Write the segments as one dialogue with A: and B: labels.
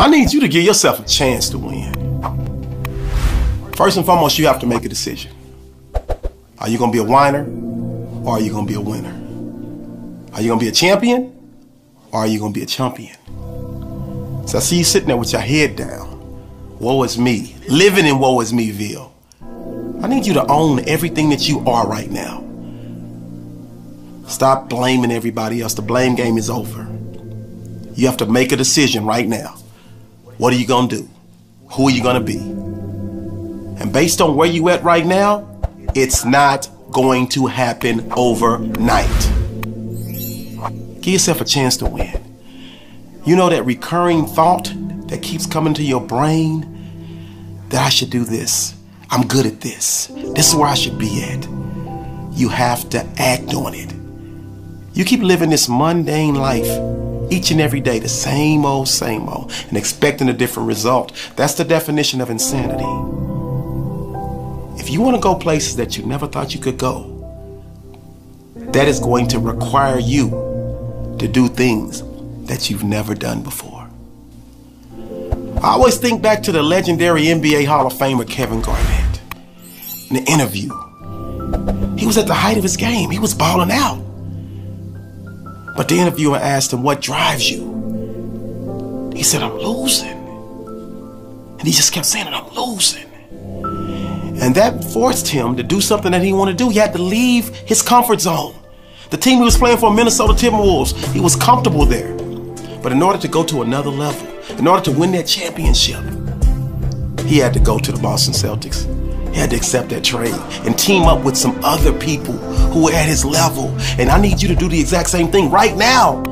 A: I need you to give yourself a chance to win. First and foremost, you have to make a decision. Are you going to be a whiner or are you going to be a winner? Are you going to be a champion or are you going to be a champion? So I see you sitting there with your head down. Woe is me. Living in woe is meville. I need you to own everything that you are right now. Stop blaming everybody else. The blame game is over. You have to make a decision right now. What are you going to do? Who are you going to be? And based on where you at right now, it's not going to happen overnight. Give yourself a chance to win. You know that recurring thought that keeps coming to your brain that I should do this. I'm good at this. This is where I should be at. You have to act on it. You keep living this mundane life each and every day, the same old, same old, and expecting a different result. That's the definition of insanity. If you want to go places that you never thought you could go, that is going to require you to do things that you've never done before. I always think back to the legendary NBA Hall of Famer Kevin Garnett. In the interview, he was at the height of his game. He was balling out. But the interviewer asked him, What drives you? He said, I'm losing. And he just kept saying it, I'm losing. And that forced him to do something that he wanted to do. He had to leave his comfort zone. The team he was playing for, Minnesota Timberwolves, he was comfortable there. But in order to go to another level, in order to win that championship, he had to go to the Boston Celtics. He had to accept that trade and team up with some other people who are at his level. And I need you to do the exact same thing right now.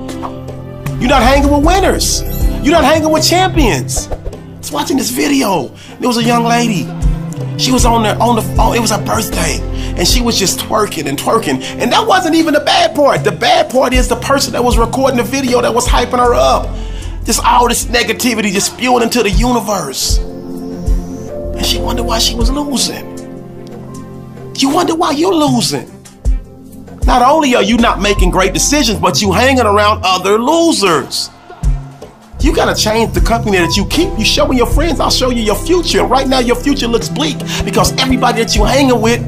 A: You're not hanging with winners. You're not hanging with champions. I was watching this video. There was a young lady. She was on the on the phone. It was her birthday, and she was just twerking and twerking. And that wasn't even the bad part. The bad part is the person that was recording the video that was hyping her up. Just all this negativity just spewing into the universe. And she wondered why she was losing. You wonder why you're losing. Not only are you not making great decisions, but you hanging around other losers. You gotta change the company that you keep. You showing your friends, I'll show you your future. Right now, your future looks bleak because everybody that you hanging with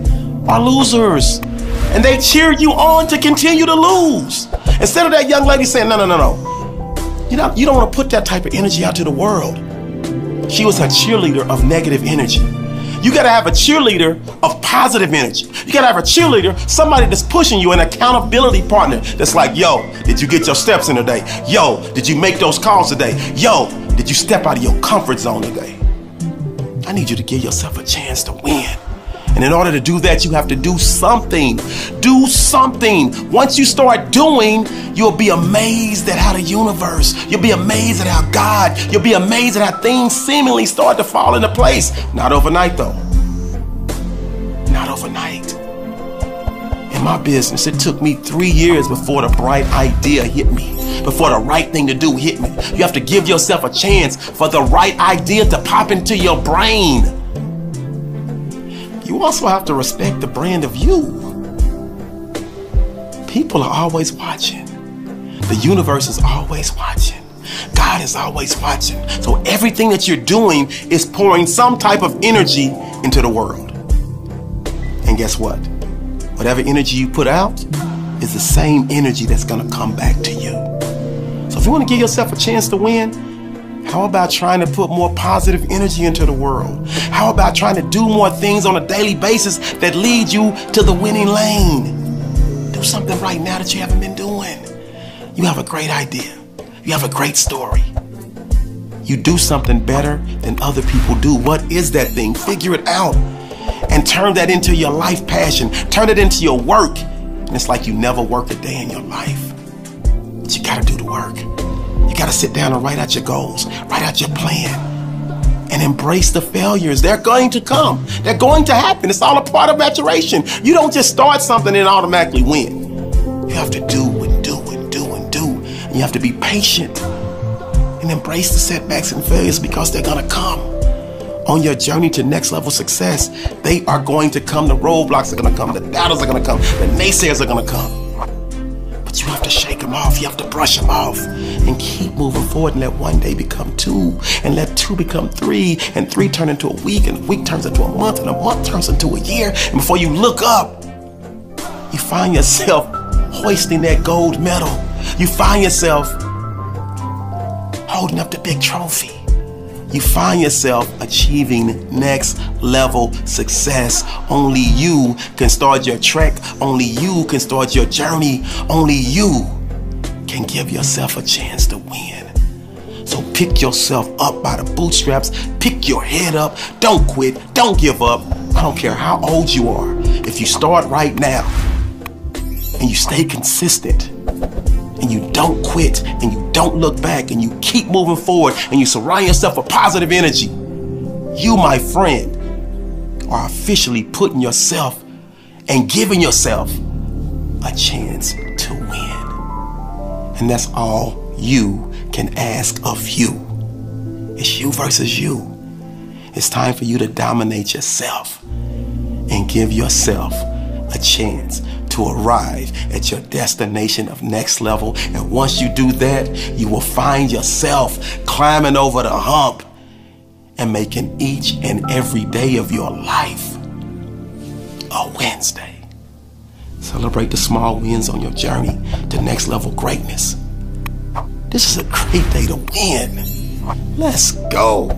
A: are losers. And they cheer you on to continue to lose. Instead of that young lady saying, no, no, no, no. You, know, you don't wanna put that type of energy out to the world. She was a cheerleader of negative energy. You gotta have a cheerleader of positive energy. You gotta have a cheerleader, somebody that's pushing you, an accountability partner that's like, yo, did you get your steps in today? Yo, did you make those calls today? Yo, did you step out of your comfort zone today? I need you to give yourself a chance to win. And in order to do that, you have to do something. Do something. Once you start doing, you'll be amazed at how the universe, you'll be amazed at how God, you'll be amazed at how things seemingly start to fall into place. Not overnight, though. Not overnight. In my business, it took me three years before the bright idea hit me, before the right thing to do hit me. You have to give yourself a chance for the right idea to pop into your brain also have to respect the brand of you. People are always watching. The universe is always watching. God is always watching. So everything that you're doing is pouring some type of energy into the world. And guess what? Whatever energy you put out is the same energy that's going to come back to you. So if you want to give yourself a chance to win, how about trying to put more positive energy into the world? How about trying to do more things on a daily basis that lead you to the winning lane? Do something right now that you haven't been doing. You have a great idea. You have a great story. You do something better than other people do. What is that thing? Figure it out and turn that into your life passion. Turn it into your work. And it's like you never worked a day in your life. But you gotta do the work. You got to sit down and write out your goals, write out your plan, and embrace the failures. They're going to come, they're going to happen. It's all a part of maturation. You don't just start something and automatically win. You have to do and do and do and do. And you have to be patient and embrace the setbacks and failures because they're going to come. On your journey to next level success, they are going to come. The roadblocks are going to come. The doubters are going to come. The naysayers are going to come. But you have to shake them off. You have to brush them off and keep moving forward and let one day become two and let two become three and three turn into a week and a week turns into a month and a month turns into a year. And before you look up, you find yourself hoisting that gold medal. You find yourself holding up the big trophy. You find yourself achieving next level success. Only you can start your trek. Only you can start your journey. Only you can give yourself a chance to win. So pick yourself up by the bootstraps. Pick your head up. Don't quit. Don't give up. I don't care how old you are. If you start right now and you stay consistent, you don't quit and you don't look back and you keep moving forward and you surround yourself with positive energy, you, my friend, are officially putting yourself and giving yourself a chance to win. And that's all you can ask of you. It's you versus you. It's time for you to dominate yourself and give yourself a chance to arrive at your destination of next level. And once you do that, you will find yourself climbing over the hump and making each and every day of your life a Wednesday. Celebrate the small wins on your journey to next level greatness. This is a great day to win. Let's go.